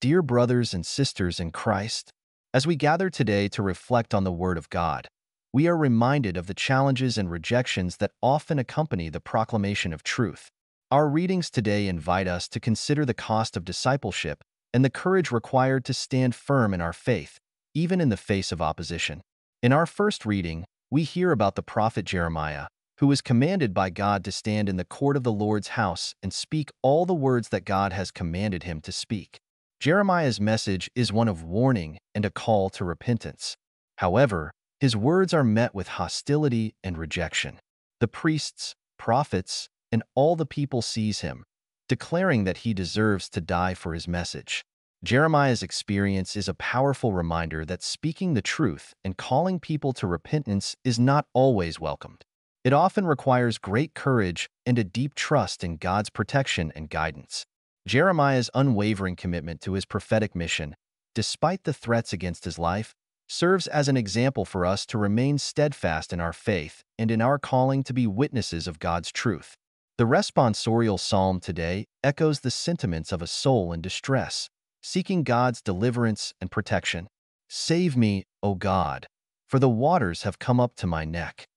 Dear brothers and sisters in Christ, as we gather today to reflect on the Word of God, we are reminded of the challenges and rejections that often accompany the proclamation of truth. Our readings today invite us to consider the cost of discipleship and the courage required to stand firm in our faith, even in the face of opposition. In our first reading, we hear about the prophet Jeremiah, who was commanded by God to stand in the court of the Lord's house and speak all the words that God has commanded him to speak. Jeremiah's message is one of warning and a call to repentance. However, his words are met with hostility and rejection. The priests, prophets, and all the people seize him, declaring that he deserves to die for his message. Jeremiah's experience is a powerful reminder that speaking the truth and calling people to repentance is not always welcomed. It often requires great courage and a deep trust in God's protection and guidance. Jeremiah's unwavering commitment to his prophetic mission, despite the threats against his life, serves as an example for us to remain steadfast in our faith and in our calling to be witnesses of God's truth. The responsorial psalm today echoes the sentiments of a soul in distress, seeking God's deliverance and protection. Save me, O God, for the waters have come up to my neck.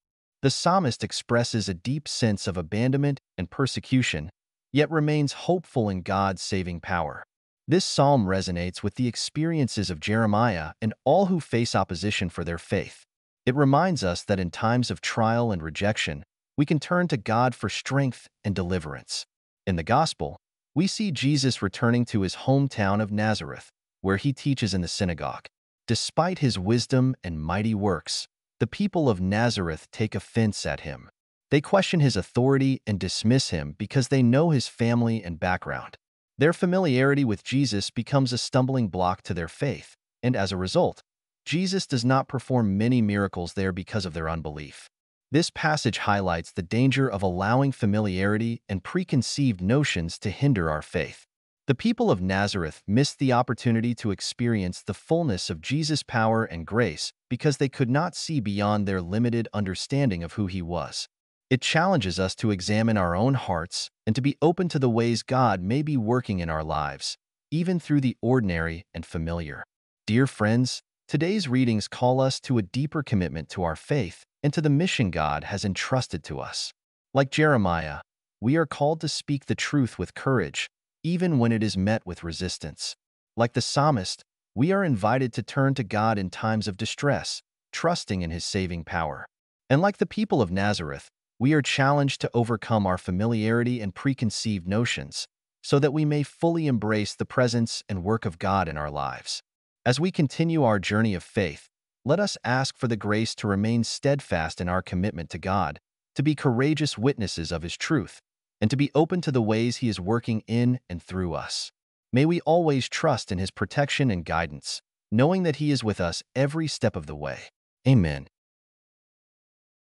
The psalmist expresses a deep sense of abandonment and persecution, yet remains hopeful in God's saving power. This psalm resonates with the experiences of Jeremiah and all who face opposition for their faith. It reminds us that in times of trial and rejection, we can turn to God for strength and deliverance. In the Gospel, we see Jesus returning to his hometown of Nazareth, where he teaches in the synagogue. Despite his wisdom and mighty works, the people of Nazareth take offense at him. They question his authority and dismiss him because they know his family and background. Their familiarity with Jesus becomes a stumbling block to their faith, and as a result, Jesus does not perform many miracles there because of their unbelief. This passage highlights the danger of allowing familiarity and preconceived notions to hinder our faith. The people of Nazareth missed the opportunity to experience the fullness of Jesus' power and grace because they could not see beyond their limited understanding of who he was. It challenges us to examine our own hearts and to be open to the ways God may be working in our lives, even through the ordinary and familiar. Dear friends, today's readings call us to a deeper commitment to our faith and to the mission God has entrusted to us. Like Jeremiah, we are called to speak the truth with courage, even when it is met with resistance. Like the psalmist, we are invited to turn to God in times of distress, trusting in his saving power. And like the people of Nazareth, we are challenged to overcome our familiarity and preconceived notions so that we may fully embrace the presence and work of God in our lives. As we continue our journey of faith, let us ask for the grace to remain steadfast in our commitment to God, to be courageous witnesses of His truth, and to be open to the ways He is working in and through us. May we always trust in His protection and guidance, knowing that He is with us every step of the way. Amen.